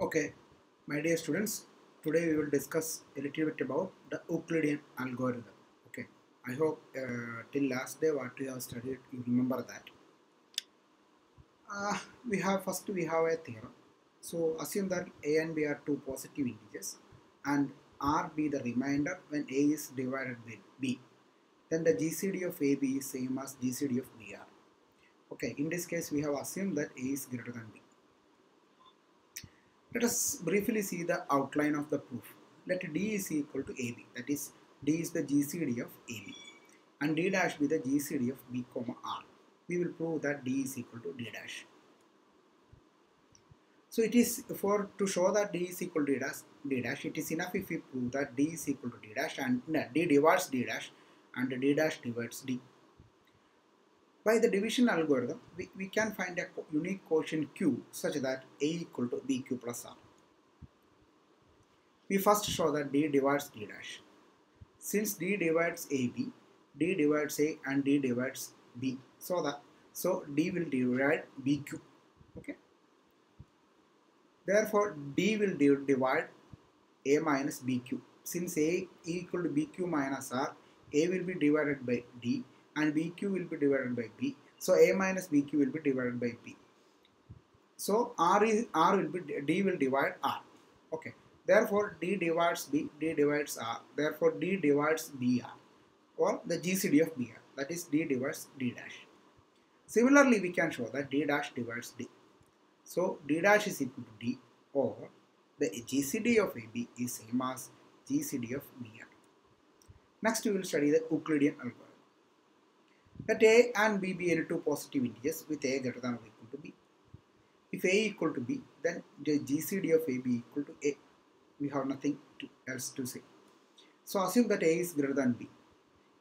Okay, my dear students, today we will discuss a little bit about the Euclidean algorithm. Okay, I hope uh, till last day what we have studied, you remember that. Uh, we have first we have a theorem. So assume that a and b are two positive integers, and r be the remainder when a is divided by b. Then the GCD of ab is same as GCD of br. Okay, in this case we have assumed that a is greater than b. Let us briefly see the outline of the proof. Let D is equal to AB, that is D is the GCD of AB and D dash be the GCD of B comma R. We will prove that D is equal to D dash. So it is for to show that D is equal to D dash, D dash it is enough if we prove that D is equal to D dash and no, D divides D dash and D dash divides D. By the division algorithm, we, we can find a unique quotient Q such that A equal to BQ plus R. We first show that D divides D dash. Since D divides AB, D divides A and D divides B. So that so D will divide BQ. Okay. Therefore, D will divide A minus BQ. Since A equal to BQ minus R, A will be divided by D and BQ will be divided by B. So A minus BQ will be divided by B. So R is R will be D will divide R. Okay. Therefore D divides B, D divides R. Therefore D divides BR or the GCD of BR. That is D divides D dash. Similarly, we can show that D dash divides D. So D dash is equal to D or the GCD of AB is same as GCD of BR. Next, we will study the Euclidean algorithm. Let A and B be any two positive integers with A greater than or equal to B. If A equal to B, then the GCD of AB equal to A. We have nothing to, else to say. So assume that A is greater than B.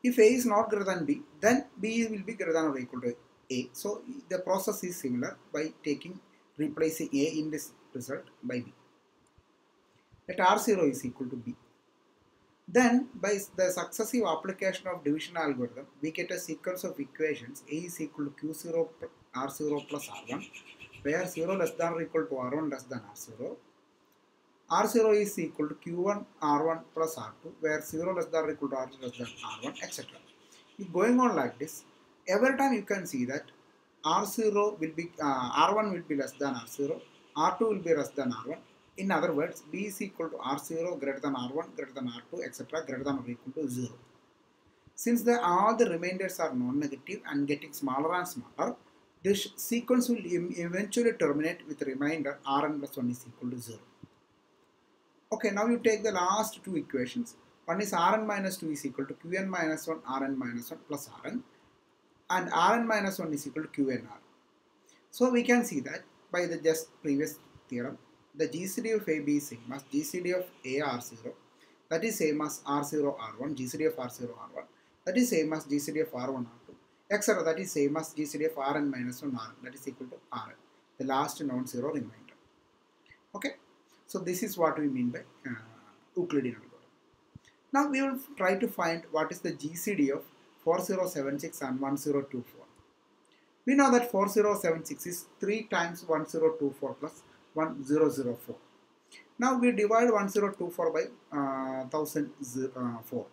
If A is not greater than B, then B will be greater than or equal to A. So the process is similar by taking replacing A in this result by B. Let R0 is equal to B. Then, by the successive application of division algorithm, we get a sequence of equations A is equal to Q0 R0 plus R1, where 0 less than or equal to R1 less than R0. R0 is equal to Q1 R1 plus R2, where 0 less than or equal to R2 less than R1, etc. Going on like this, every time you can see that R0 will be, uh, R1 will be less than R0, R2 will be less than R1, in other words, B is equal to R0 greater than R1 greater than R2 etc. greater than or equal to 0. Since the, all the remainders are non-negative and getting smaller and smaller, this sequence will eventually terminate with remainder Rn plus 1 is equal to 0. Okay, now you take the last two equations. One is Rn minus 2 is equal to Qn minus 1 Rn minus 1 plus Rn and Rn minus 1 is equal to Qnr. So we can see that by the just previous theorem the GCD of AB is same as GCD of AR0 that is same as R0 R1 GCD of R0 R1 that is same as GCD of R1 R2 etc that is same as GCD of Rn minus 1 Rn that is equal to Rn the last non-zero remainder. Okay? So this is what we mean by uh, Euclidean algorithm. Now we will try to find what is the GCD of 4076 and 1024 we know that 4076 is 3 times 1024 plus 1004. Now we divide 1024 by uh, 1004.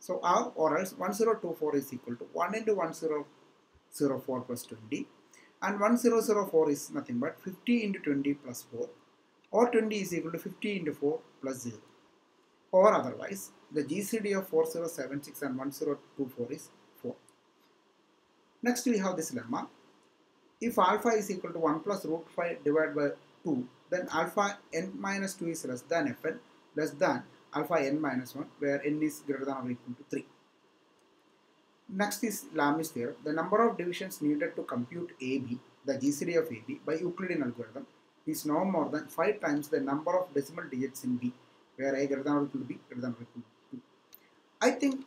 So R or else 1024 is equal to 1 into 1004 plus 20 and 1004 is nothing but 50 into 20 plus 4 or 20 is equal to 50 into 4 plus 0 or otherwise the GCD of 4076 and 1024 is 4. Next we have this lemma. If alpha is equal to 1 plus root 5 divided by 2 then alpha n minus 2 is less than fn less than alpha n minus 1 where n is greater than or equal to 3. Next is Lamé's theorem. The number of divisions needed to compute AB, the GCD of AB by Euclidean algorithm is no more than 5 times the number of decimal digits in B where A greater than or equal to B greater than or equal to 2. I think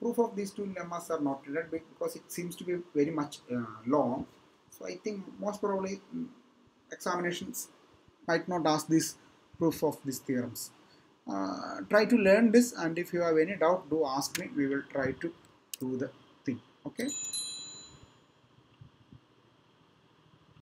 proof of these two lemmas are not needed because it seems to be very much uh, long. So I think most probably examinations might not ask this proof of these theorems. Uh, try to learn this and if you have any doubt do ask me. We will try to do the thing. Okay